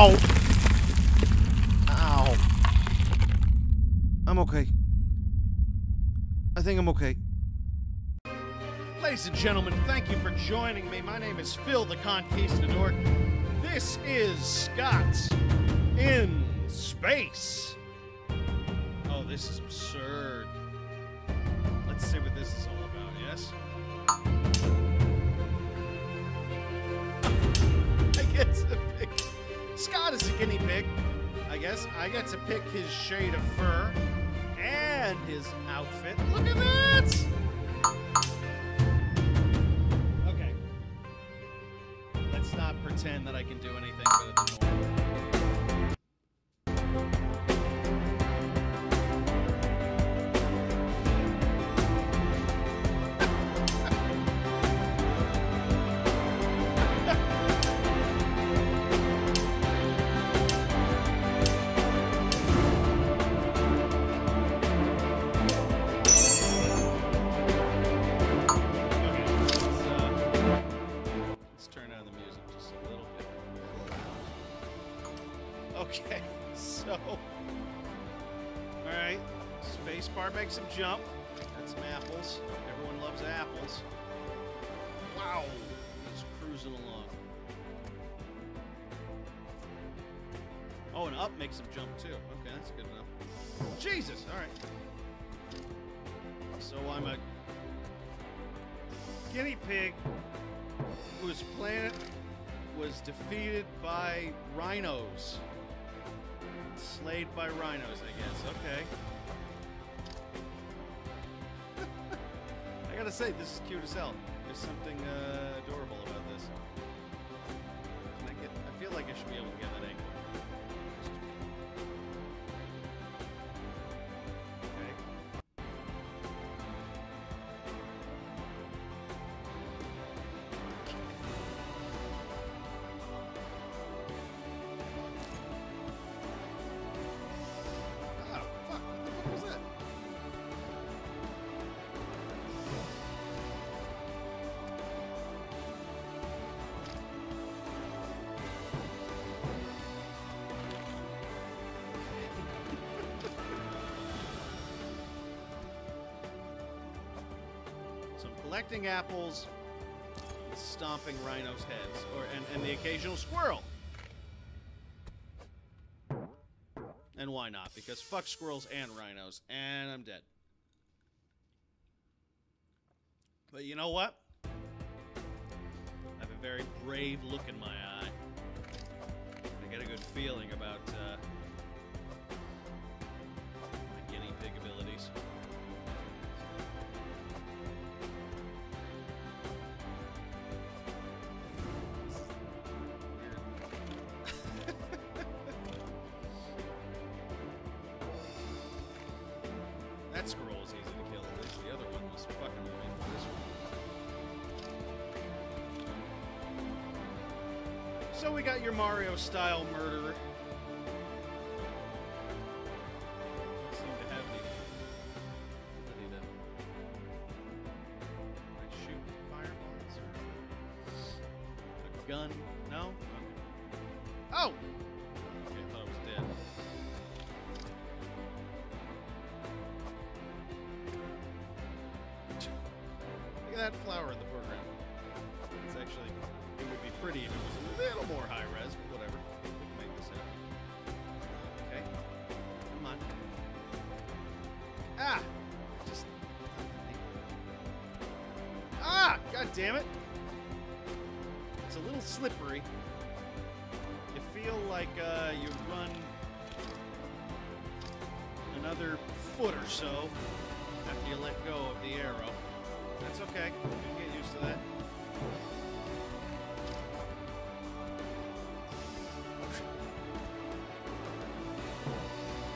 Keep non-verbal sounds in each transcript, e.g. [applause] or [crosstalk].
Ow! Ow. I'm okay. I think I'm okay. Ladies and gentlemen, thank you for joining me. My name is Phil the Conquistadork. This is Scott's in Space. Oh, this is absurd. Let's see what this is all about, yes? [laughs] I pick. Scott is a guinea pig. I guess I get to pick his shade of fur and his outfit. Look at that! Okay. Let's not pretend that I can do anything better than normal. Spacebar makes him jump. Got some apples. Everyone loves apples. Wow, he's cruising along. Oh, and up makes him jump too. Okay, that's good enough. Jesus, alright. So I'm a guinea pig whose planet was defeated by rhinos. Slayed by rhinos, I guess. Okay. Gotta say, this is cute as hell. There's something uh, adorable about this. I get? I feel like I should be able to get that angle. Collecting apples, and stomping rhinos' heads, or and, and the occasional squirrel. And why not? Because fuck squirrels and rhinos, and I'm dead. But you know what? I have a very brave look in my eye. I get a good feeling about uh, my guinea pig abilities. So we got your Mario style murderer. Damn it! It's a little slippery. You feel like uh, you run another foot or so after you let go of the arrow. That's okay. You can get used to that.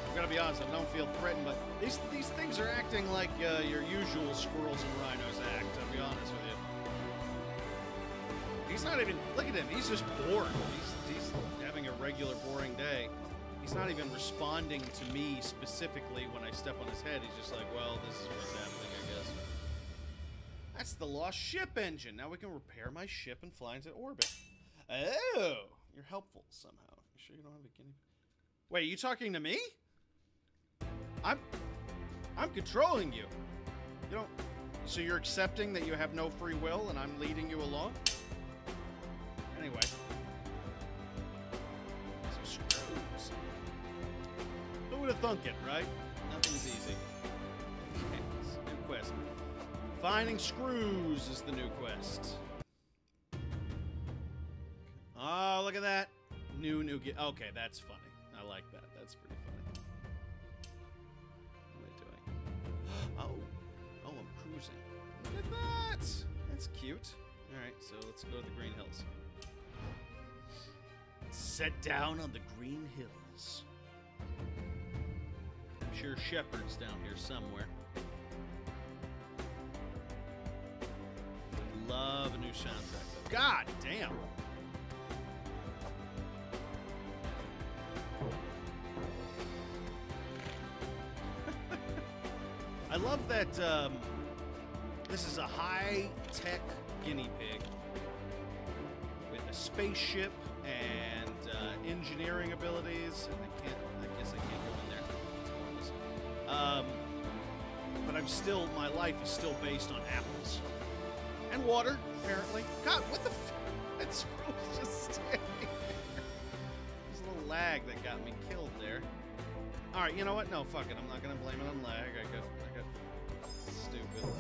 I'm gonna be honest, I don't feel threatened, but these these things are acting like uh, your usual squirrels and rhinos act. I'll be honest with you. He's not even. Look at him. He's just bored. He's he's having a regular boring day. He's not even responding to me specifically when I step on his head. He's just like, well, this is what's happening, I guess. That's the lost ship engine. Now we can repair my ship and fly into orbit. Oh, you're helpful somehow. You sure you don't have a guinea? Wait, are you talking to me? I'm I'm controlling you. You don't so you're accepting that you have no free will and I'm leading you along? Anyway. Some screws. Who would have thunk it, right? Nothing's easy. Okay, new quest. Finding screws is the new quest. Oh, look at that. New, new. Okay, that's funny. I like that. That's pretty funny. What am I doing? [gasps] Oh. Oh, I'm cruising. Look at that. That's cute. Alright, so let's go to the Green Hills. Set down on the Green Hills. I'm sure Shepard's down here somewhere. Love a new soundtrack. Though. God damn! [laughs] I love that um, this is a high-tech guinea pig with a spaceship and uh, engineering abilities. And I can't. I guess I can't go in there. Um, but I'm still. My life is still based on apples and water, apparently. God, what the? F- that squirrel just standing [laughs] there. There's a little lag that got me killed there. All right, you know what? No, fuck it. I'm not gonna blame it on lag. I got, I got stupid.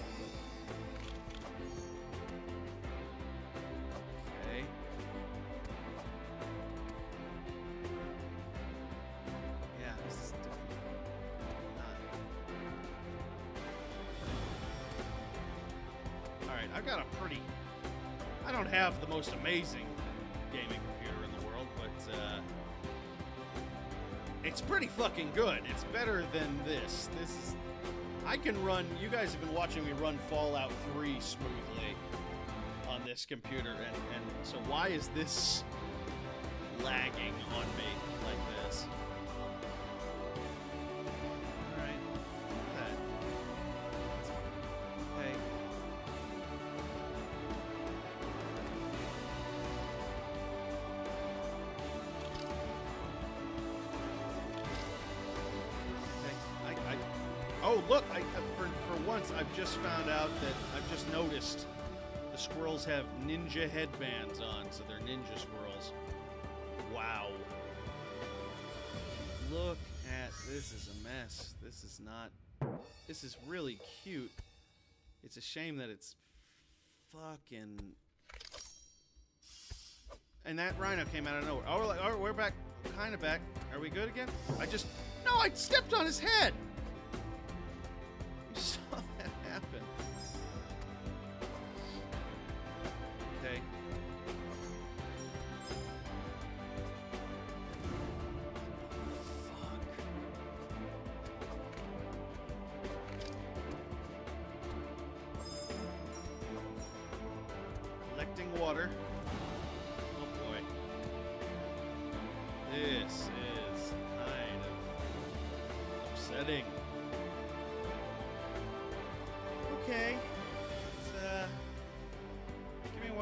I've got a pretty. I don't have the most amazing gaming computer in the world, but. Uh, it's pretty fucking good. It's better than this. This is. I can run. You guys have been watching me run Fallout 3 smoothly on this computer, and, and so why is this lagging on me oh, look! I, I- for, for once, I've just found out that I've just noticed the squirrels have ninja headbands on, so they're ninja squirrels. Wow. Look at this is a mess. This is not. This is really cute. It's a shame that it's fucking. And that rhino came out of nowhere. Oh, we're, like, oh, we're back. Kind of back. Are we good again? I just. No, I stepped on his head!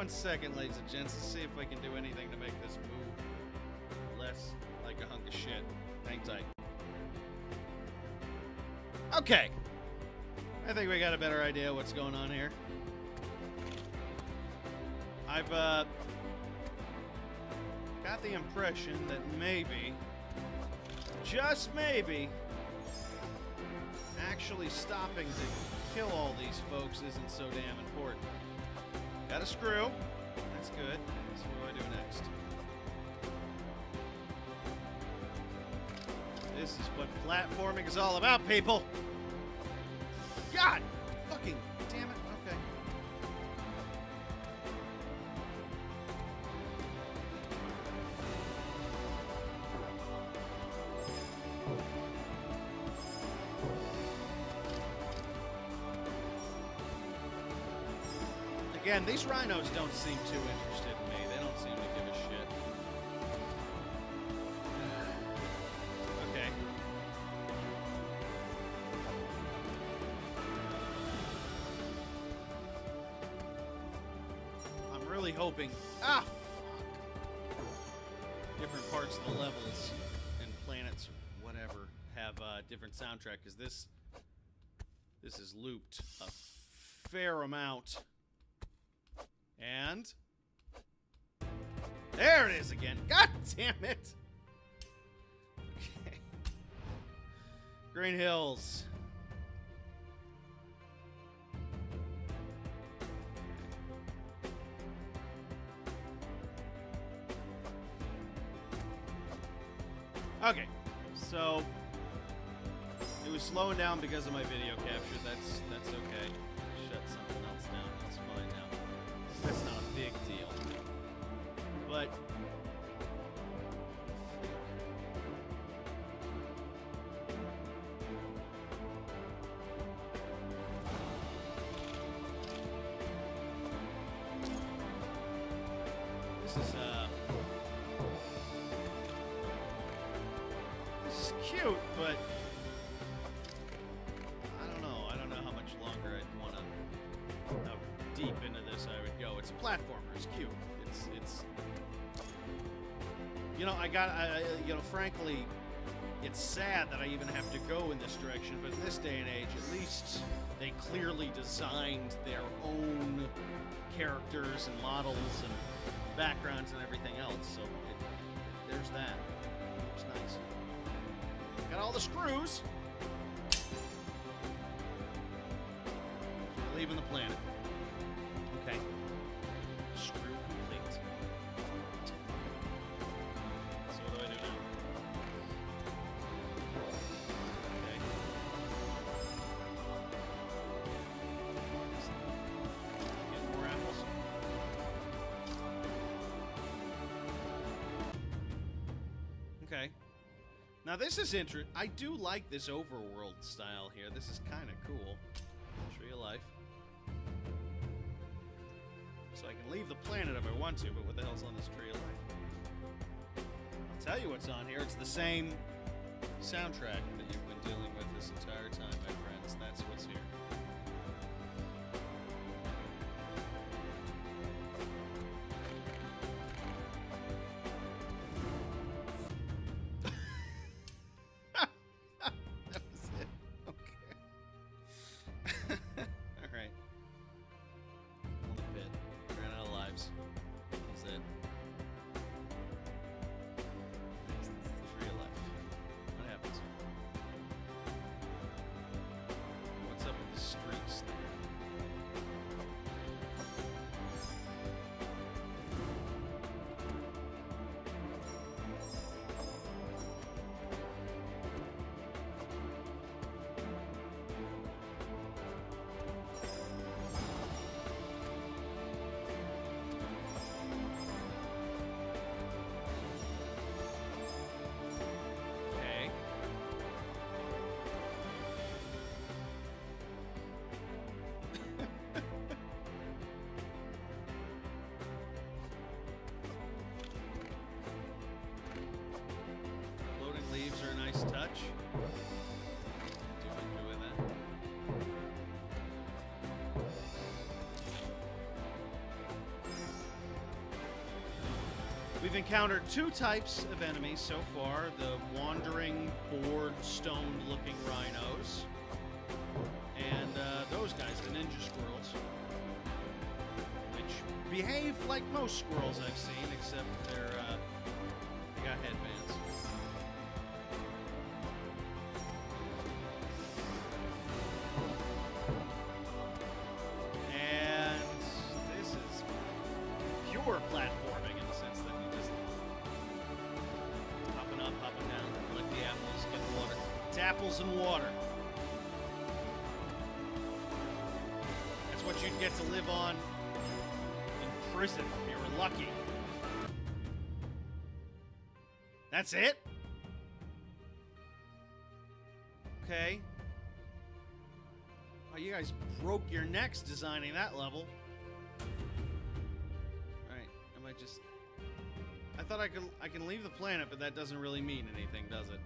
One second, ladies and gents, to see if we can do anything to make this move less like a hunk of shit. Hang tight. Okay. I think we got a better idea what's going on here. I've, uh, got the impression that maybe, just maybe, actually stopping to kill all these folks isn't so damn important. Got a screw. That's good. So what do I do next? This is what platforming is all about, people. God! Fucking damn it. Again, these rhinos don't seem too interested in me. They don't seem to give a shit. Okay. I'm really hoping. Ah, fuck. different parts of the levels and planets, or whatever, have a different soundtrack. Because this, this is looped a fair amount. And there it is again. God damn it! Okay. Green Hills. Okay, so it was slowing down because of my video capture. That's that's okay. This is uh this is cute, but I don't know. I don't know how much longer I'd want to how deep into this I would go. It's a platformer. It's cute. It's it's you know I got I, you know frankly it's sad that I even have to go in this direction, but in this day and age, at least they clearly designed their own characters and models and backgrounds and everything else. So it, there's that. It's nice. Got all the screws. Leaving the planet. Okay. Now this is interesting. I do like this overworld style here. This is kind of cool. Tree of life. So I can leave the planet if I want to, but what the hell's on this tree of life? I'll tell you what's on here. It's the same soundtrack that you've been dealing with this entire time, my friends. That's what's here. Lives. We've encountered two types of enemies so far the wandering, bored, stoned looking rhinos, and uh, those guys, the ninja squirrels, which behave like most squirrels I've seen, except they're, apples and water. That's what you'd get to live on in prison if you were lucky. That's it? Okay. Oh, you guys broke your necks designing that level. Alright, am I just... I thought I could I can leave the planet, but that doesn't really mean anything, does it?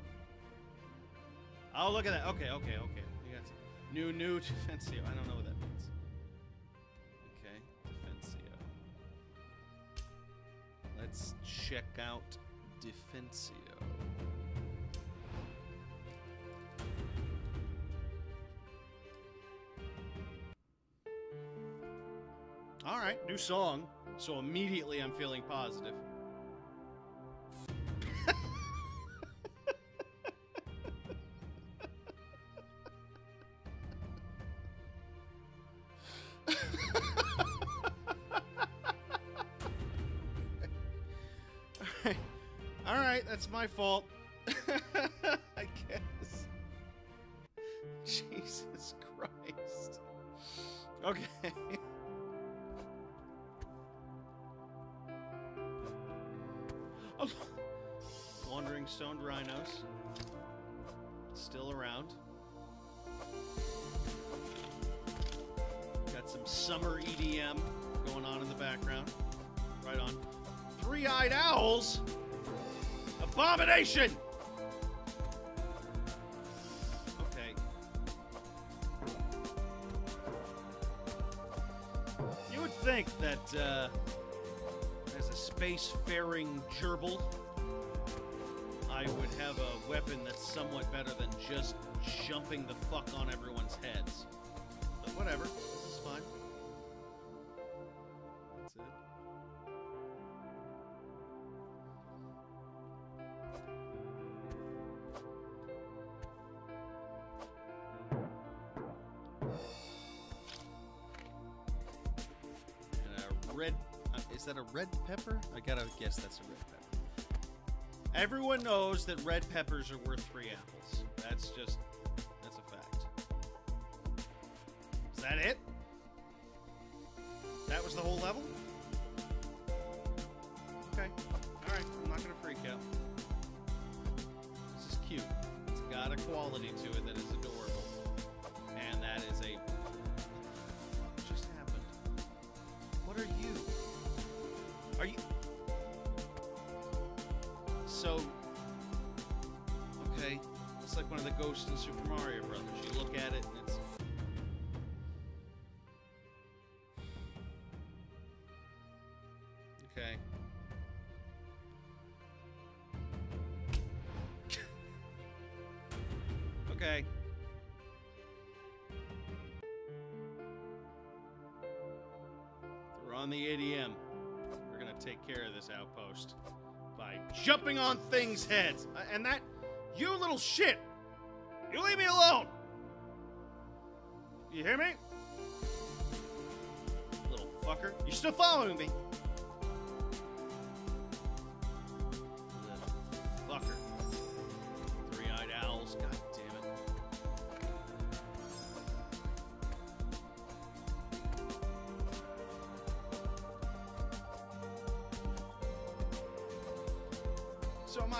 Oh, look at that. Okay, okay, okay. You got some new, new [laughs] Defensio. I don't know what that means. Okay, Defensio. Let's check out Defensio. All right, new song. So immediately I'm feeling positive. Alright. Alright, that's my fault. [laughs] I guess. Jesus Christ. Okay. Summer EDM going on in the background. Right on. Three eyed owls? Abomination! Okay. You would think that, uh, as a spacefaring gerbil, I would have a weapon that's somewhat better than just jumping the fuck on everyone's heads. But whatever, red. Uh, is that a red pepper? I gotta guess that's a red pepper. Everyone knows that red peppers are worth three apples. That's just. That's a fact. Is that it? That was the whole level? Ghosts in Super Mario Brothers. You look at it and it's. Okay. [laughs] okay. We're on the ADM. We're gonna take care of this outpost by jumping on things' heads. Uh, And that, you little shit! You hear me? Little fucker. You're still following me. Little fucker. Three-eyed owls, god damn it. So am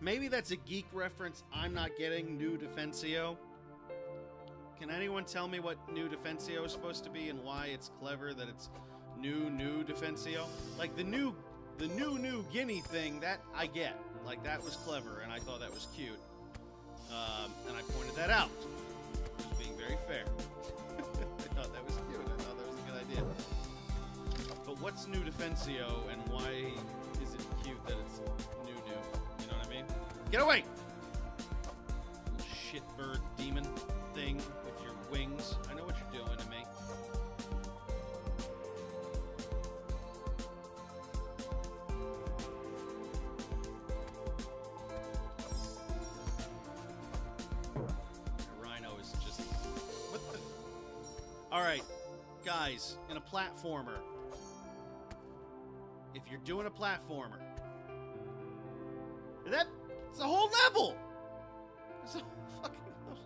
Maybe that's a geek reference I'm not getting. New Defensio. Can anyone tell me what new Defensio is supposed to be and why it's clever that it's new new Defensio? Like the new the new new Guinea thing that I get. Like that was clever and I thought that was cute. Um, and I pointed that out. Being very fair. [laughs] I thought that was cute. I thought that was a good idea. But what's new Defensio and why is it cute that it's Get away! Little Shitbird demon thing with your wings. I know what you're doing to me. Rhino is just. What the? Alright, guys, in a platformer. If you're doing a platformer, that it's a whole level. It's a fucking level.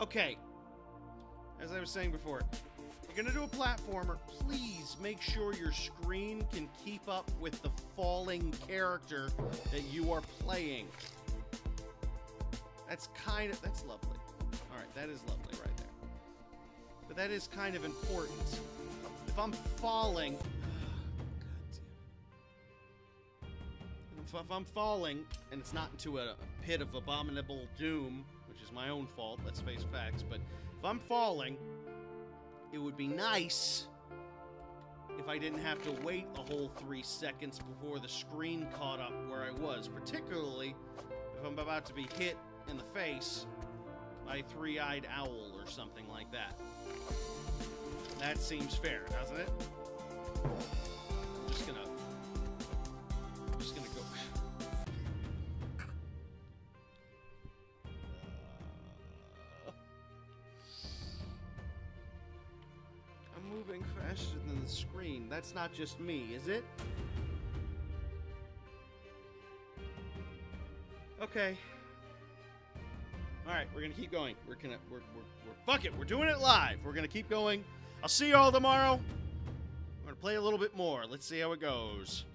Okay. As I was saying before, you're gonna do a platformer. Please make sure your screen can keep up with the falling character that you are playing. That's kind of that's lovely. All right, that is lovely right there. But that is kind of important. If I'm falling, if, I'm falling and it's not into a, a pit of abominable doom, which is my own fault, let's face facts, but if I'm falling it would be nice if I didn't have to wait a whole three seconds before the screen caught up where I was, particularly if I'm about to be hit in the face by a three-eyed owl or something like that. That seems fair, doesn't it? I'm just gonna... That's not just me, is it? Okay. All right, we're gonna keep going. We're gonna, we're, we're, we're, fuck it. We're doing it live. We're gonna keep going. I'll see you all tomorrow. We're gonna play a little bit more. Let's see how it goes.